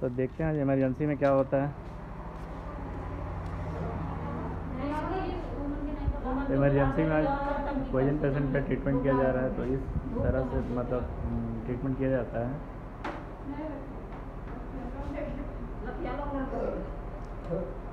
तो देखते हैं इमरजेंसी में क्या होता है इमरजेंसी में आज पॉइजन पेशेंट का ट्रीटमेंट किया जा रहा है तो इस तरह से मतलब हम्म, ट्रीटमेंट किया जाता है Thank you.